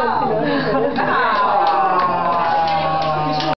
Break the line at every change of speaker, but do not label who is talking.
เลย